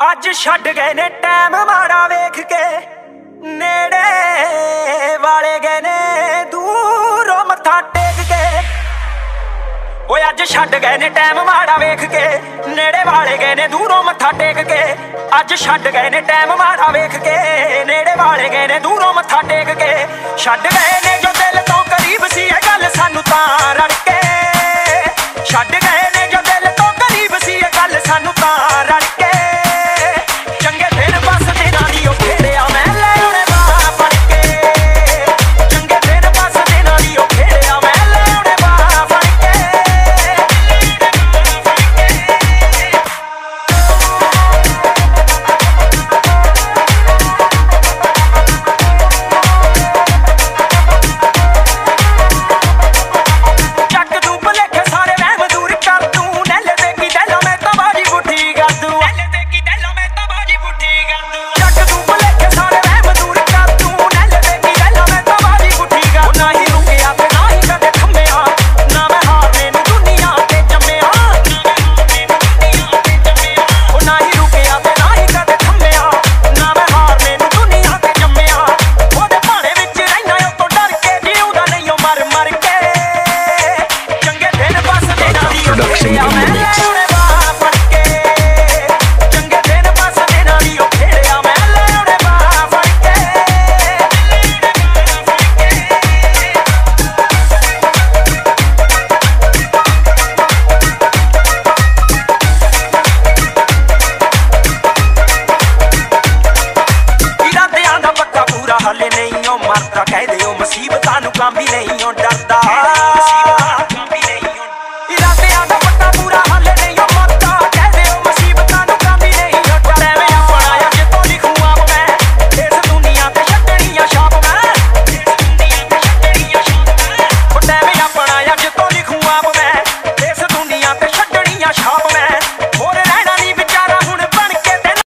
ਅੱਜ ਛੱਡ ਗਏ ਨੇ ਟਾਈਮ ਮਾੜਾ ਵੇਖ ਕੇ। ਨੇੜੇ ਵਾਲੇ ਗਏ ਨੇ, ਦੂਰੋਂ ਮੱਥਾ ਟੇਕ ਕੇ। ਓਏ ਅੱਜ ਛੱਡ ਗਏ ਨੇ ਟਾਈਮ ਮਾੜਾ ਵੇਖ ਕੇ। ਨੇੜੇ ਵਾਲੇ ਗਏ ਨੇ, ਦੂਰੋਂ ਮੱਥਾ ਟੇਕ ਕੇ। ਅੱਜ ਛੱਡ ਗਏ ਨੇ ਟਾਈਮ ਮਾੜਾ ਵੇਖ ਕੇ। ਨੇੜੇ ਵਾਲੇ ਗਏ ਨੇ, ਦੂਰੋਂ ਮੱਥਾ ਟੇਕ ਕੇ। ਛੱਡ ਗਏ ਨੇ sing in the mix. ਹਾਲੇ ਨਹੀਂ ਉਹ ਮਰਦਾ ਕਹਿ ਦਿਓ ਮੁਸੀਬਤਾਂ ਨੂੰ ਕੰਮ ਹੀ ਨਹੀਂ ਉਹ ਡਰਦਾ